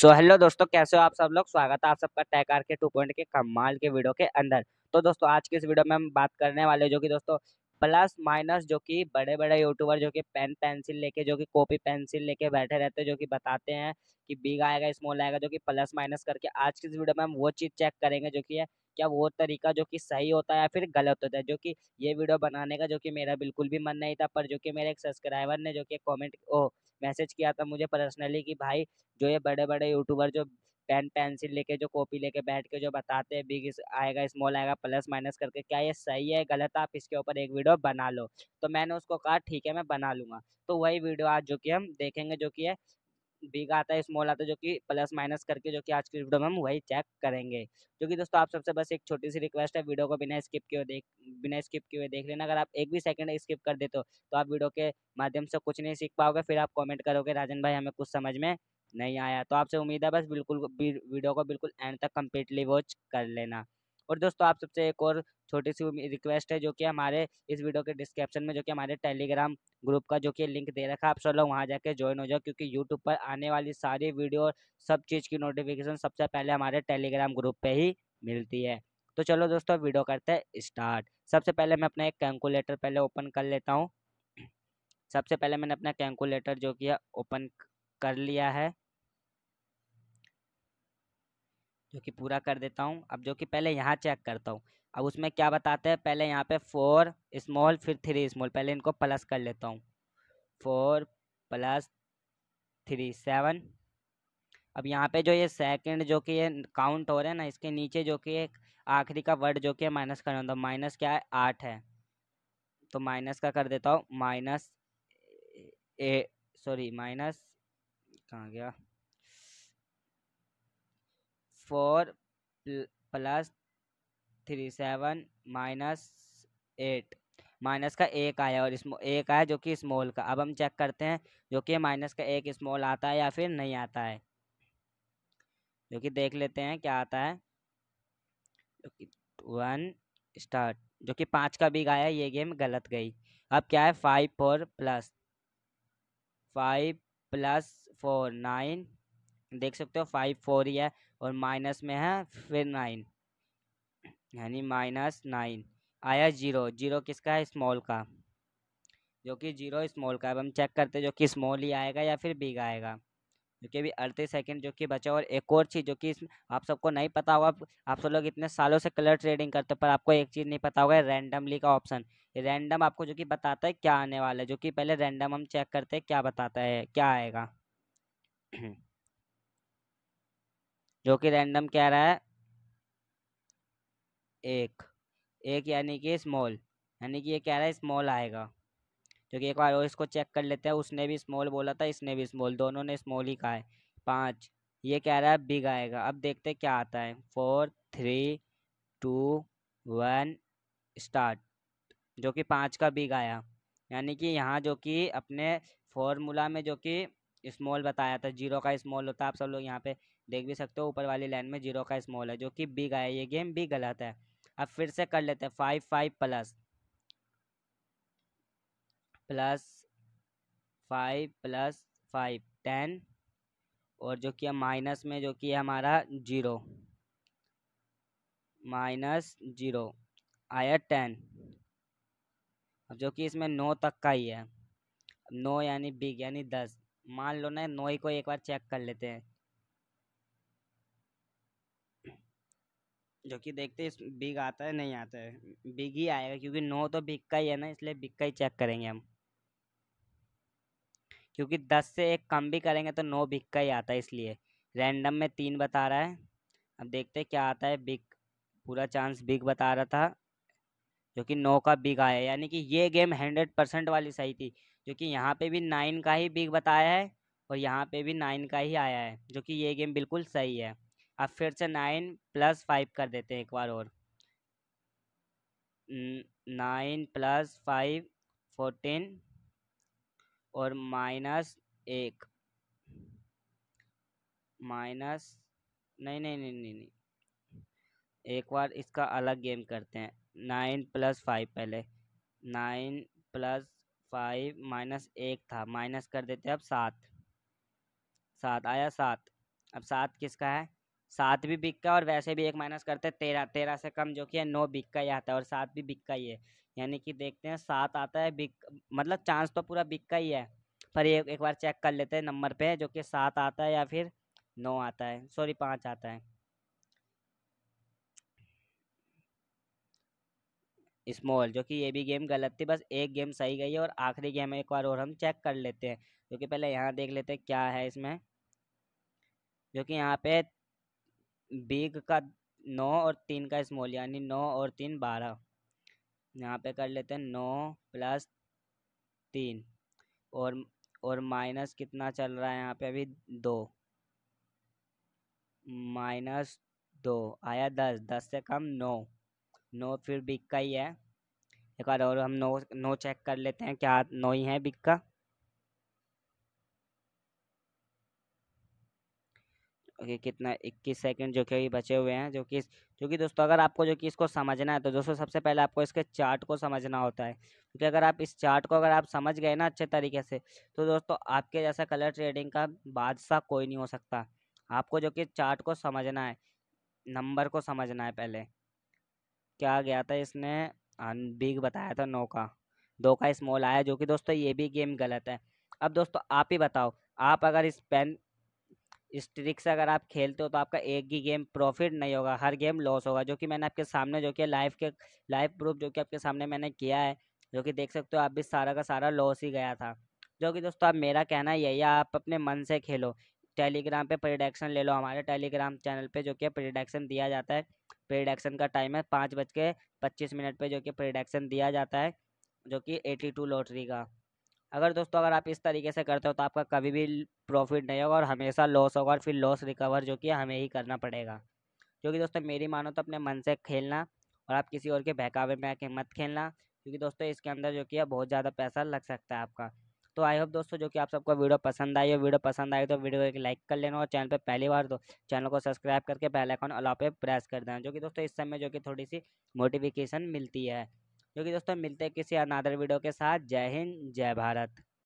सो so, hello दोस्तों कैसे हो आप सब लोग स्वागत है आप सबका टैकार के टू पॉइंट के कमाल के वीडियो के अंदर तो दोस्तों आज के इस वीडियो में हम बात करने वाले जो कि दोस्तों प्लस माइनस जो कि बड़े बड़े यूट्यूबर जो कि पेन पेंसिल लेके जो कि कॉपी पेंसिल लेके बैठे रहते हैं जो कि बताते हैं कि बिग आएगा स्मॉल आएगा जो कि प्लस माइनस करके आज की इस वीडियो में हम वो चीज़ चेक करेंगे जो कि है क्या वो तरीका जो कि सही होता है या फिर गलत होता है जो कि ये वीडियो बनाने का जो कि मेरा बिल्कुल भी मन नहीं था पर जो कि मेरे एक सब्सक्राइबर ने जो कि कॉमेंट ओ मैसेज किया था मुझे पर्सनली कि भाई, जो ये बड़े बड़े यूट्यूबर जो पेन, पेंसिल लेके, जो कॉपी लेके बैठ के जो बताते हैं, बिग आएगा, स्मॉल आएगा, प्लस माइनस करके, क्या ये सही है, गलत आप इसके ऊपर एक वीडियो बना लो। तो मैंने उसको कहा, ठीक है, मैं बना लूँगा। तो वही वीडियो आज जो कि हम देखेंगे, जो कि है बिग आता है स्मॉल आता है, जो कि प्लस माइनस करके, जो कि आज की वीडियो में हम वही चेक करेंगे। जो कि दोस्तों, आप सबसे बस एक छोटी सी रिक्वेस्ट है, वीडियो को बिना स्किप किए देख, बिना स्किप किए देख लेना। अगर आप एक भी सेकंड स्किप कर देते हो तो आप वीडियो के माध्यम से कुछ नहीं सीख पाओगे, फिर आप कॉमेंट करोगे, राजन भाई, हमें कुछ समझ में नहीं आया। तो आपसे उम्मीद है बस बिल्कुल वीडियो को बिल्कुल एंड तक कम्प्लीटली वॉच कर लेना। और दोस्तों, आप सबसे एक और छोटी सी रिक्वेस्ट है जो कि हमारे इस वीडियो के डिस्क्रिप्शन में, जो कि हमारे टेलीग्राम ग्रुप का जो कि लिंक दे रखा है, आप सब लोग वहाँ जाके ज्वाइन हो जाओ, क्योंकि यूट्यूब पर आने वाली सारी वीडियो सब चीज़ की नोटिफिकेशन सबसे पहले हमारे टेलीग्राम ग्रुप पर ही मिलती है। तो चलो दोस्तों, वीडियो करते हैं स्टार्ट। सबसे पहले मैं अपना एक कैलकुलेटर पहले ओपन कर लेता हूँ। सबसे पहले मैंने अपना कैलकुलेटर जो किया ओपन कर लिया है। जो कि पूरा कर देता हूँ, अब जो कि पहले यहाँ चेक करता हूँ। अब उसमें क्या बताते हैं, पहले यहाँ पे फोर स्मॉल फिर थ्री स्मॉल पहले इनको प्लस कर लेता हूँ। फोर प्लस थ्री सेवन अब यहाँ पे जो ये सेकंड जो कि ये काउंट हो रहे हैं ना, इसके नीचे जो कि एक आखिरी का वर्ड जो कि माइनस करना तो माइनस क्या है? आठ है। तो माइनस का कर देता हूँ। माइनस ए सॉरी माइनस कहाँ गया? Four plus three seven minus eight minus का एक आया और एक आया जो कि स्मॉल का। अब हम चेक करते हैं, जो कि माइनस का एक स्मॉल आता है या फिर नहीं आता है। जो कि देख लेते हैं क्या आता है। जो कि वन स्टार्ट जो कि पाँच का बिग आया, ये गेम गलत गई। अब क्या है? Five four plus five plus four nine देख सकते हो फाइव फोर ही है। और माइनस में है, फिर नाइन यानी माइनस नाइन आया ज़ीरो ज़ीरो किसका है? स्मॉल का. जो कि ज़ीरो स्मॉल का अब हम चेक करते हैं, जो कि स्मॉल ही आएगा या फिर बिग आएगा। जो कि अभी अड़तीस सेकंड जो कि बचा और एक और चीज़ जो कि आप सबको नहीं पता होगा, आप सब लोग इतने सालों से कलर ट्रेडिंग करते पर आपको एक चीज़ नहीं पता होगा रैंडमली का ऑप्शन रैंडम आपको जो कि बताता है क्या आने वाला है। जो कि पहले रैंडम हम चेक करते हैं, क्या बताता है, क्या आएगा। जो कि रैंडम कह रहा है, एक एक यानी कि स्मॉल यानी कि ये कह रहा है स्मॉल आएगा जो कि एक बार और इसको चेक कर लेते हैं, उसने भी स्मॉल बोला था, इसने भी स्मॉल दोनों ने स्मॉल ही कहा है, पाँच, ये कह रहा है बिग आएगा, अब देखते क्या आता है four three two one start जो कि पाँच का बिग आया, यानी कि यहाँ जो कि अपने फॉर्मूला में जो कि स्मॉल बताया था ज़ीरो का स्मॉल होता है आप सब लोग यहाँ पे देख भी सकते हो, ऊपर वाली लाइन में ज़ीरो का स्मॉल है, जो कि बिग आया ये गेम भी गलत है। अब फिर से कर लेते हैं five five plus plus five plus five ten और जो कि माइनस में, जो कि हमारा ज़ीरो माइनस ज़ीरो आया टेन अब जो कि इसमें नौ तक का ही है, नौ यानी बिग यानी दस। मान लो ना नौ ही को एक बार चेक कर लेते हैं। जो कि देखते हैं बिग आता है, नहीं आता है। बिग ही आएगा, क्योंकि नो तो बिग का ही है ना, इसलिए बिग का ही चेक करेंगे हम। क्योंकि दस से एक कम भी करेंगे तो नो बिग का ही आता है, इसलिए। रैंडम में तीन बता रहा है। अब देखते हैं क्या आता है बिग पूरा चांस बिग बता रहा था। जो कि नौ का बिग आया यानी कि ये गेम हंड्रेड परसेंट वाली सही थी, जो कि यहाँ पे भी नाइन का ही बिग बताया है और यहाँ पे भी नाइन का ही आया है, जो कि ये गेम बिल्कुल सही है। अब फिर से नाइन प्लस फाइव कर देते हैं एक बार और। नाइन प्लस फाइव, फोर्टीन और माइनस एक। माइनस, नहीं नहीं नहीं नहीं नहीं। एक बार इसका अलग गेम करते हैं। नाइन प्लस फाइव पहले। नाइन प्लस फाइव माइनस एक था, माइनस कर देते अब सात। सात आया सात। अब सात किसका है? सात भी बिक का और वैसे भी एक माइनस करते तेरह। तेरह से कम जो कि है, नौ बिक का ही आता है और सात भी बिक का ही है। यानी कि देखते हैं, सात आता है, बिक मतलब चांस तो पूरा बिक का ही है। पर ये एक बार चेक कर लेते हैं नंबर पे, जो कि सात आता है या फिर नौ आता है। सॉरी, पाँच आता है। स्मॉल जो कि ये भी गेम गलत थी, बस एक गेम सही गई है और आखिरी गेम एक बार और हम चेक कर लेते हैं। जो कि पहले यहाँ देख लेते हैं क्या है इसमें। जो कि यहाँ पे बिग का नौ और तीन का स्मॉल यानी नौ और तीन बारह। यहाँ पे कर लेते हैं नौ प्लस तीन। और और माइनस कितना चल रहा है यहाँ पे अभी दो। माइनस दो, आया दस दस से कम नौ। नो फिर बिग का ही है। एक बार और हम नो नो चेक कर लेते हैं, क्या नो ही है बिग का ओके, कितना, इक्कीस सेकंड जो कि बचे हुए हैं, जो कि जो कि दोस्तों अगर आपको जो कि इसको समझना है तो दोस्तों सबसे पहले आपको इसके चार्ट को समझना होता है। क्योंकि अगर आप इस चार्ट को अगर आप समझ गए ना अच्छे तरीके से तो दोस्तों आपके जैसा कलर ट्रेडिंग का बादशाह कोई नहीं हो सकता। आपको जो कि चार्ट को समझना है नंबर को समझना है पहले। क्या गया था इसने? बिग बताया था नौ का। दो का स्मॉल आया जो कि दोस्तों ये भी गेम गलत है। अब दोस्तों आप ही बताओ, आप अगर इस पेन, इस ट्रिक से अगर आप खेलते हो तो आपका एक ही गेम प्रॉफिट नहीं होगा, हर गेम लॉस होगा, जो कि मैंने आपके सामने, जो कि लाइव के, लाइव प्रूफ जो कि आपके सामने मैंने किया है, जो कि देख सकते हो आप भी सारा का सारा लॉस ही गया था। जो कि दोस्तों अब मेरा कहना यही है, आप अपने मन से खेलो। टेलीग्राम पे प्रिडक्शन ले लो, हमारे टेलीग्राम चैनल पे जो कि प्रोडक्शन दिया जाता है। प्रोडक्शन का टाइम है पाँच बज के पच्चीस मिनट पर जो कि प्रोडक्शन दिया जाता है, जो कि एटी टू लॉटरी का। अगर दोस्तों, अगर आप इस तरीके से करते हो तो आपका कभी भी प्रॉफिट नहीं होगा और हमेशा लॉस होगा और फिर लॉस रिकवर, जो कि हमें ही करना पड़ेगा। क्योंकि दोस्तों, मेरी मानो तो अपने मन से खेलना और आप किसी और के बहकावे में आके मत खेलना, क्योंकि दोस्तों, इसके अंदर जो कि बहुत ज़्यादा पैसा लग सकता है आपका। तो आई होप दोस्तों जो कि आप सबको वीडियो पसंद आई हो, वीडियो पसंद आई तो वीडियो को लाइक कर लेना और चैनल पर पहली बार तो चैनल को सब्सक्राइब करके पहले अकाउंट अलाउ पे प्रेस कर देना, जो कि दोस्तों इस समय जो कि थोड़ी सी मोटिफिकेशन मिलती है। जो कि दोस्तों मिलते हैं किसी अनादर वीडियो के साथ, जय हिंद, जय भारत।